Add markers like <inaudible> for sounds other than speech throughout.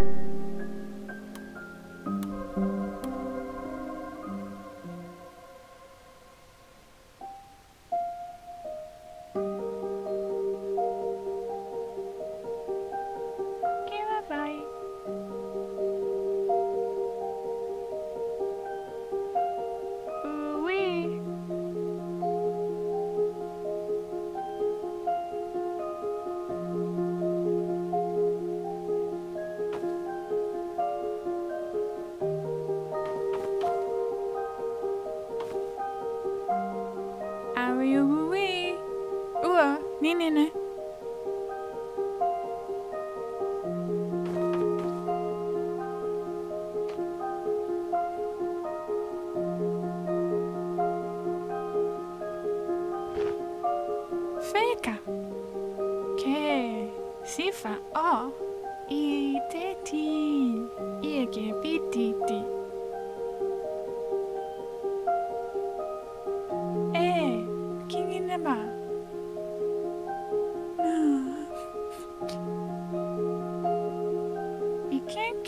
Okay,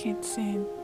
can't kitsen.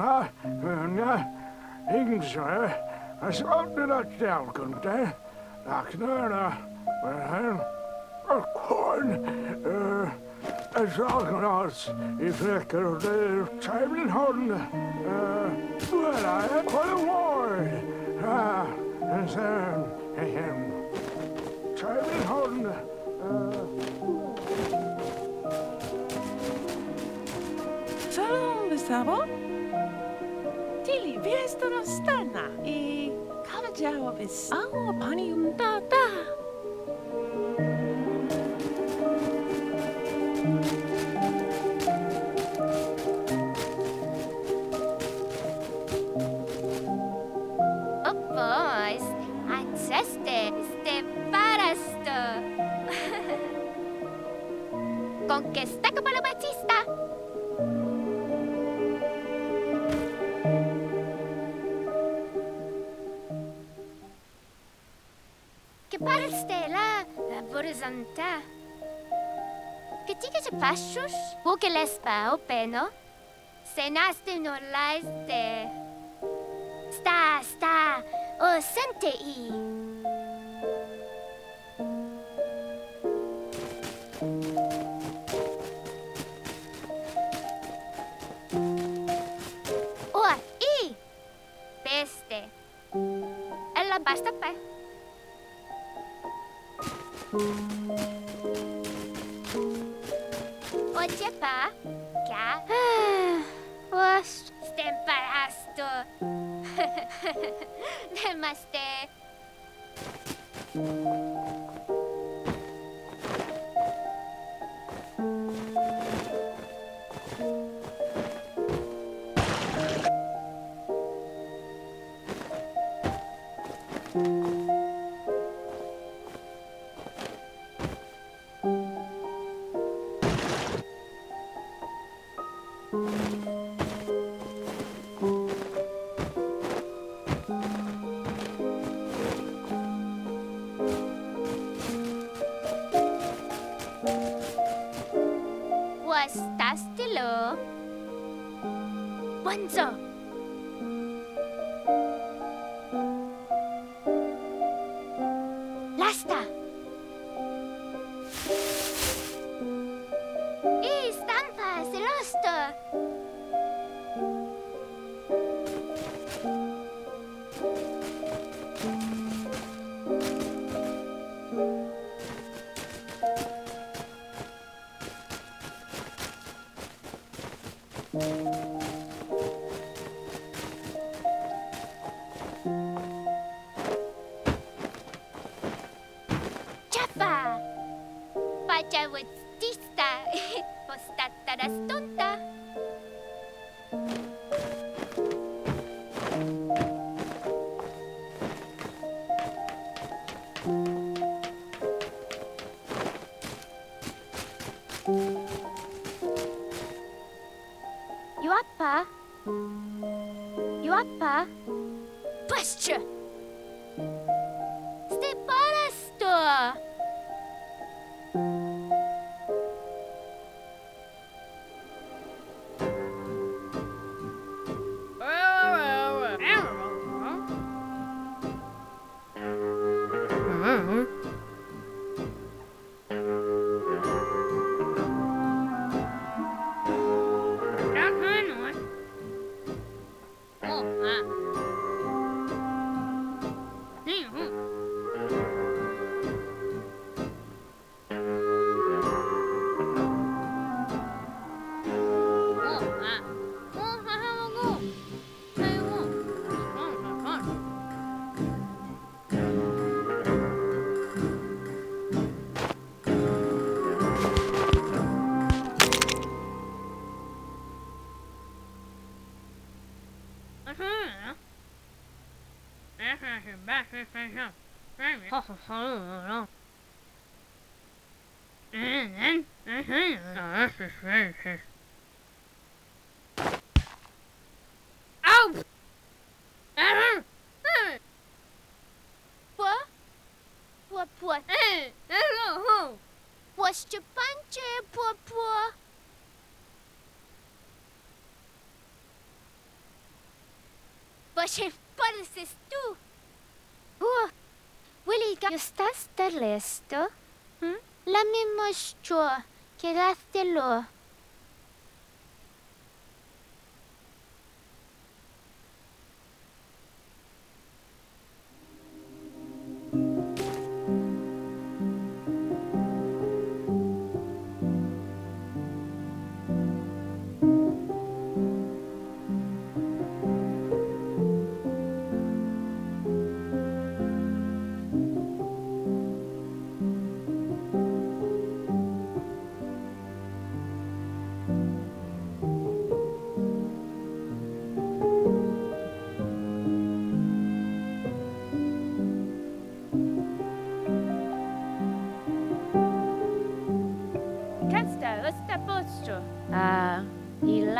na, na, selv, kunne det. Nakne, men, korn, savner oss i flekker, og det er Chamberlain Holden, uh, well, I, quite a war. Ah, and then, and Viestoro stana. I kava jawab is ang pani yung tata. Oh, boys. Aceste este parasto. <laughs> Con que está como. Stela la borizanta. Que tika se pashus, o peno. Se naste no laiste. Sta, sta, o sente i. と出 <laughs> まして。Música Pancze, pua pua. Poche pareces tú. Uh, ¿Estás de listo? ¿Mm? Lamemos yo, quédatelo.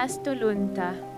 Las Tolunta.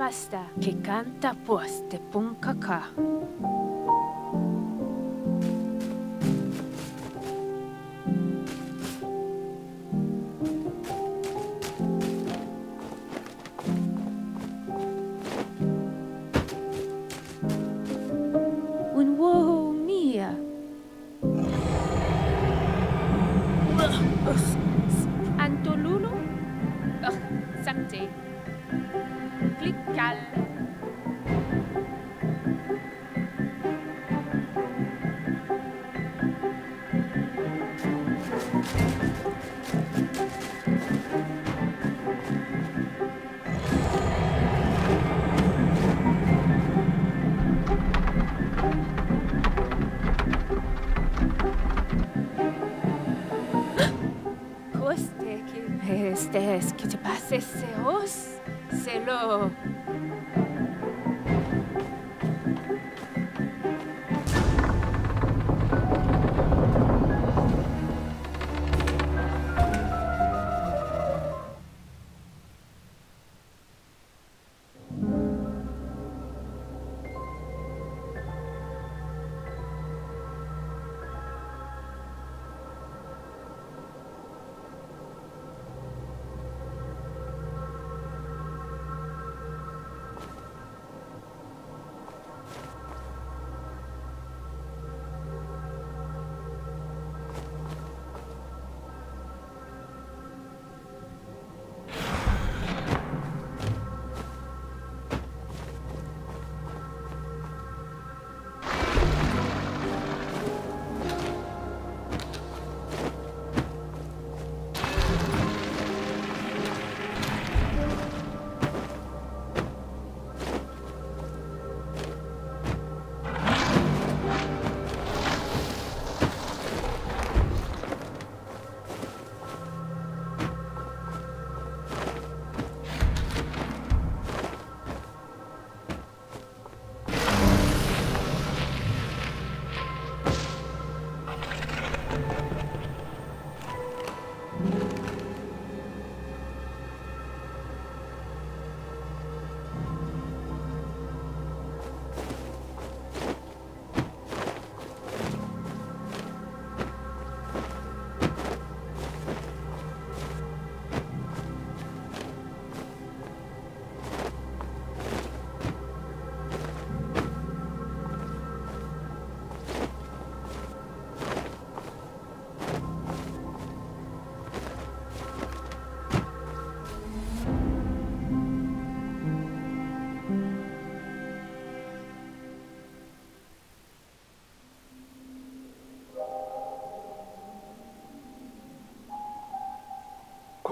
Basta che canta pun ser seus?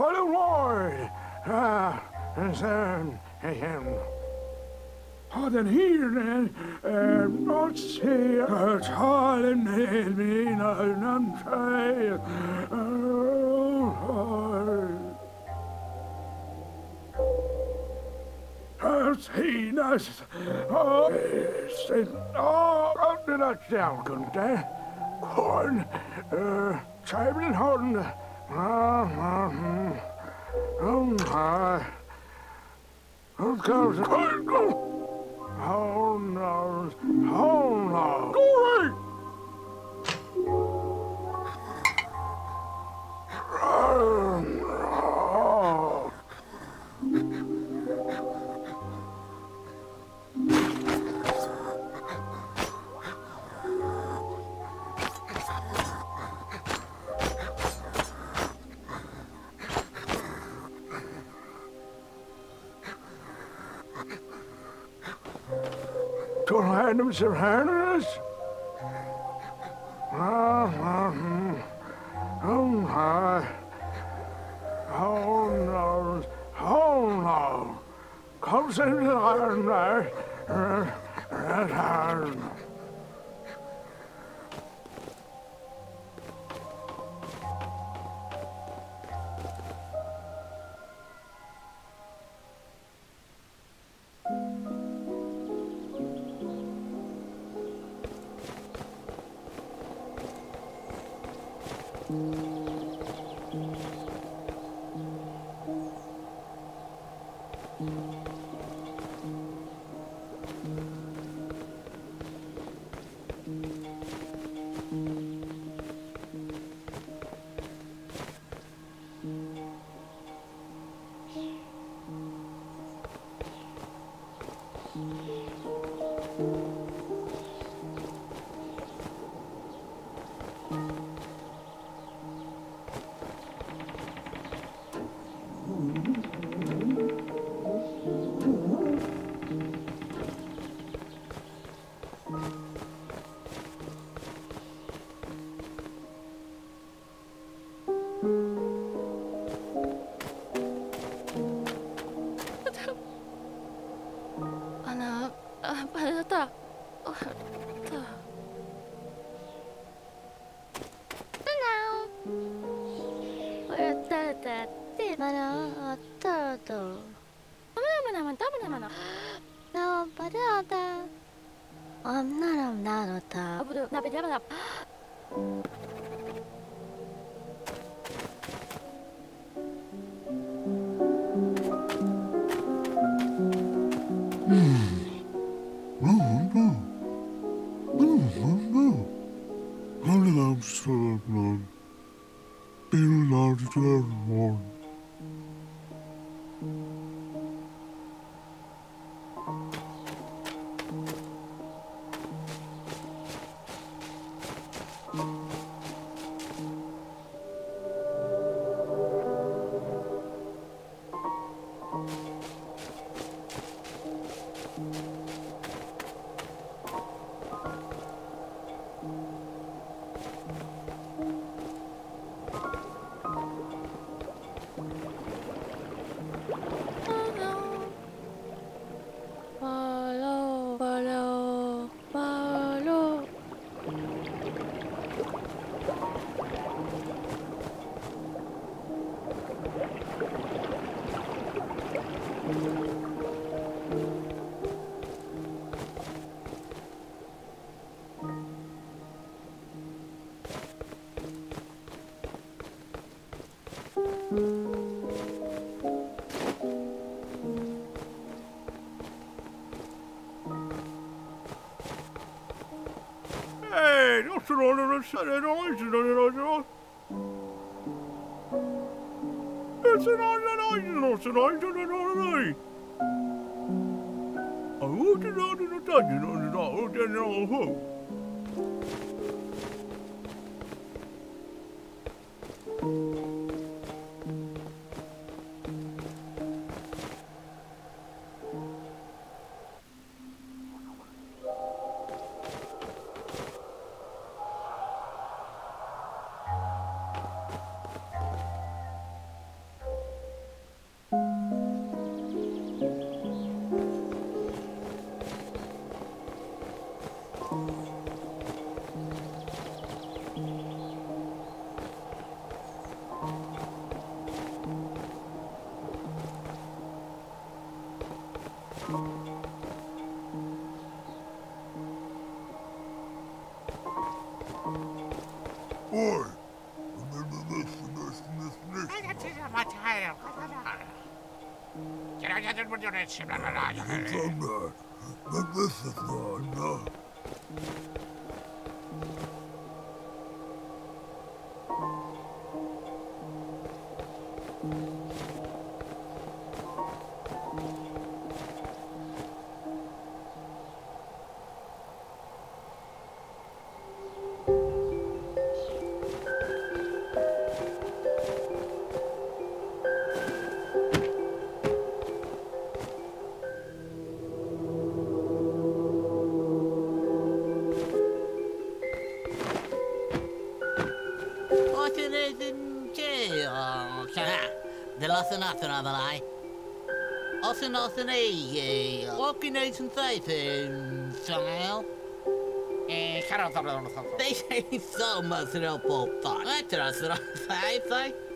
A lord. Ah, and then, and Oh, then here then, uh, not see a child in me, none say, oh, see, nice, oh, it's, oh, up to that down, couldn't I? Corn, uh, Chamberlain Horton, oh, my. Oh, no! Oh no! Go away! Oh, Don't hand Hey, that's Oes Dylos yn atyn am lai. Os yn os yn ei, o gwneud yn dweud yn sianel. Eh, siarad o'r ddod. They say <laughs> so much a boat. That's a dweud.